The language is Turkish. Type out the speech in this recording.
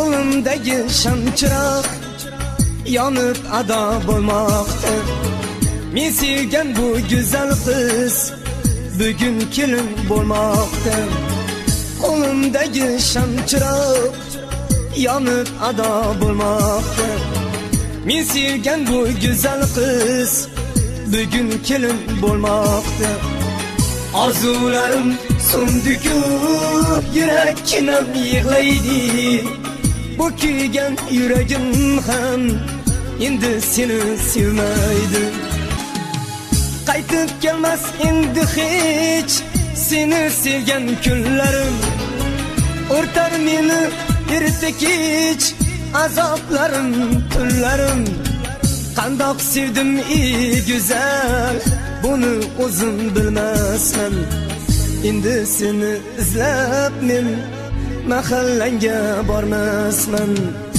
Qo'limdagi shamchiroq yonib ado bo'lmoqda Men sevgan bu go'zal qiz bugun kelin bo'lmoqda Qo'limdagi shamchiroq yonib ado bo'lmoqda Men sevgan bu go'zal qiz bugun kelin bo'lmoqda Orzularim so'ndiku yurakkinam yig'laydi Bu kuygan yuragim ham endi seni sevmaydi Qaytib kelmas endi hech seni sevgan kunlarim O'rtar meni erta kech azoblarim tunlarim Qandoq sevdim ey go'zal buni o'zim bilmasman endi seni izlab mahallangga bormasman.